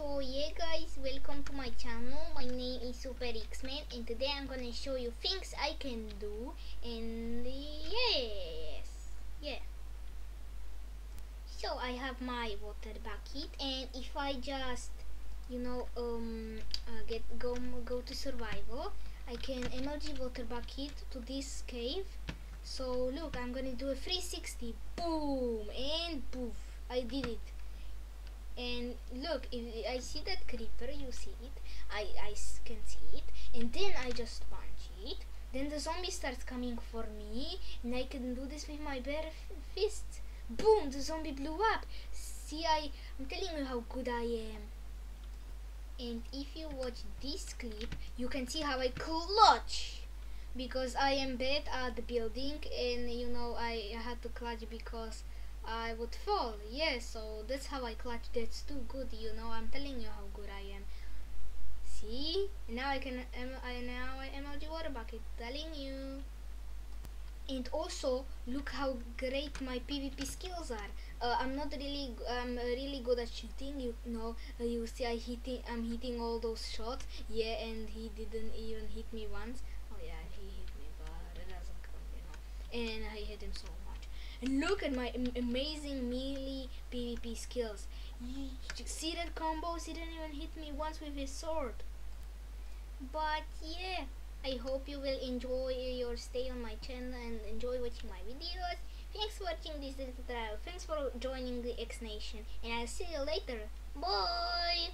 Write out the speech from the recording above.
So yeah guys, welcome to my channel. My name is Superxman and today I'm gonna show you things I can do and yes, yeah. So I have my water bucket and if I just, you know, um, uh, get go go to survival, I can MLG water bucket to this cave. So look, I'm gonna do a 360, boom, and poof, I did it and look if I see that creeper you see it. I, I can see it. And then I just punch it. Then the zombie starts coming for me and I can do this with my bare fists. Boom the zombie blew up. See I I'm telling you how good I am. And if you watch this clip you can see how I clutch. Because I am bad at building and you know I had to clutch because I would fall. Yes, so that's how I clutch. That's too good, you know. I'm telling you how good I am. See? Now I can. Um, I now I MLG water bucket. Telling you. And also, look how great my PvP skills are. Uh, I'm not really. I'm really good at shooting. You know. Uh, you see, I hitting. I'm hitting all those shots. Yeah, and he didn't even hit me once. Oh yeah, he hit me, but it doesn't count, you know. And I hit him so and look at my amazing melee PvP skills. You see that combo? He didn't even hit me once with his sword. But yeah, I hope you will enjoy your stay on my channel and enjoy watching my videos. Thanks for watching this little trial. Thanks for joining the X Nation. And I'll see you later. Bye!